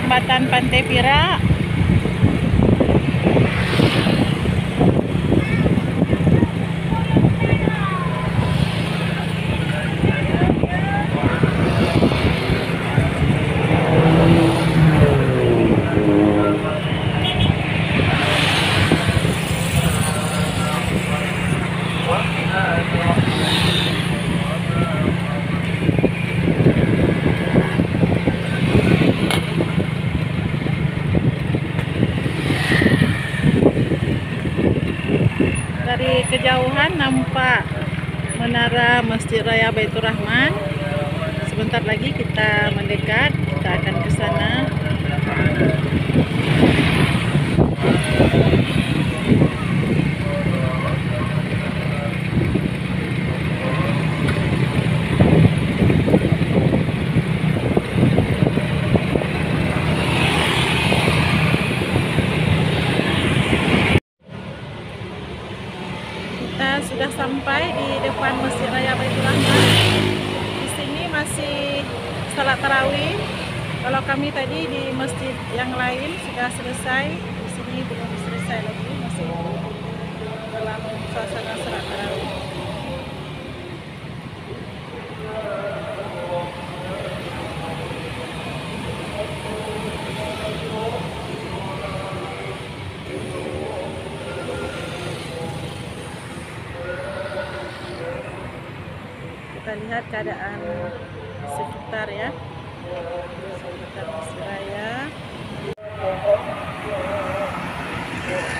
jembatan Pantai Pira. Kejauhan nampak menara Masjid Raya Baitur Rahman. Sebentar lagi kita mendekat, kita akan ke sana. Kita sudah sampai di depan Masjid Raya Baitur Rahman. Di sini masih salat tarawih. Kalau kami tadi di masjid yang lain sudah selesai, di sini belum selesai lagi, masih dalam suasana salat tarawih. Kita lihat keadaan sekitar ya. Sekitar Masjid Yeah.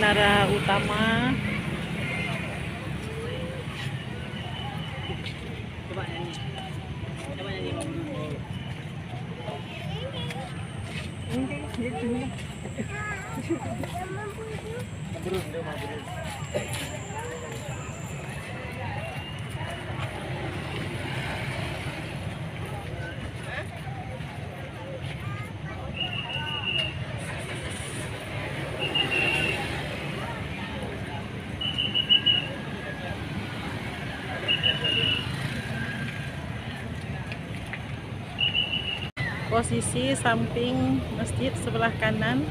Raya. Posisi samping masjid sebelah kanan.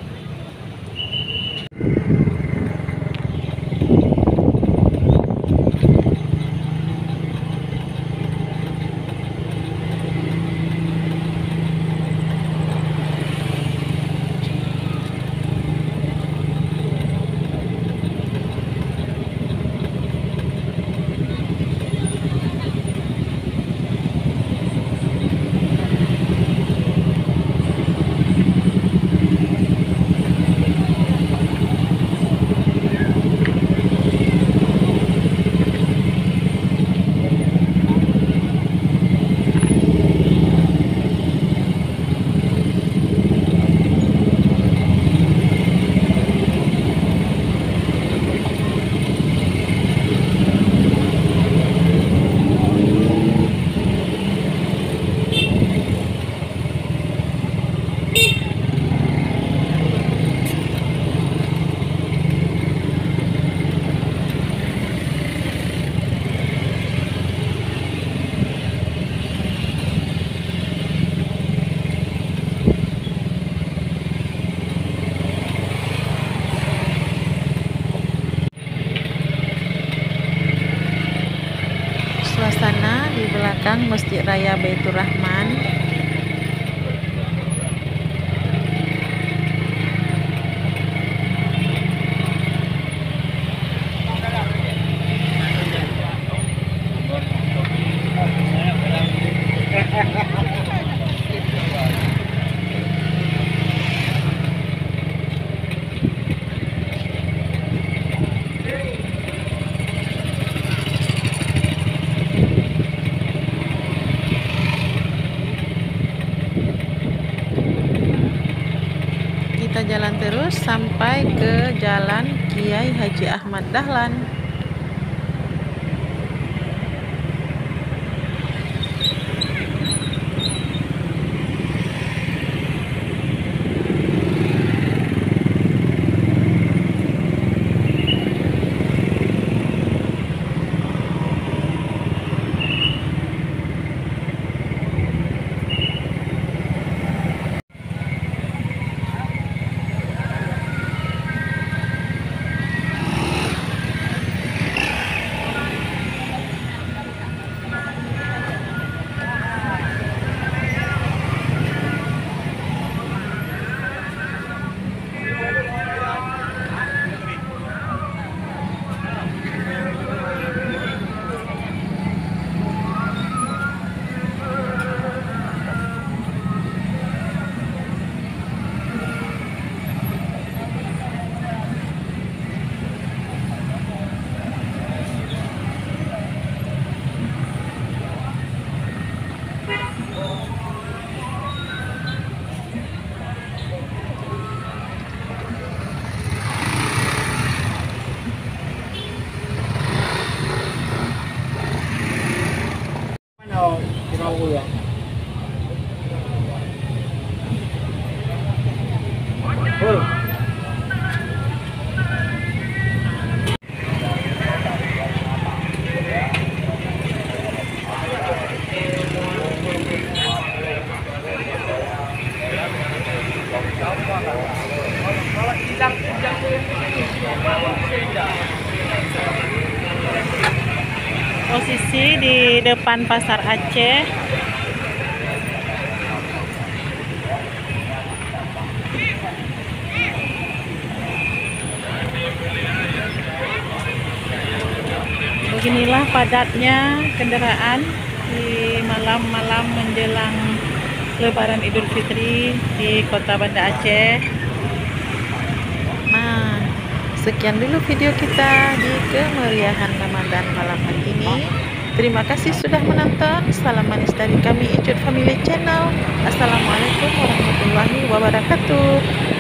Jalan terus sampai ke Jalan Kiai Haji Ahmad Dahlan. Depan Pasar Aceh. Beginilah padatnya kendaraan di malam-malam menjelang Lebaran Idul Fitri di Kota Banda Aceh. Nah, Sekian dulu video kita di kemeriahan Ramadan malam hari ini. Terima kasih sudah menonton. Salam manis dari kami Icut Family Channel. Assalamualaikum warahmatullahi wabarakatuh.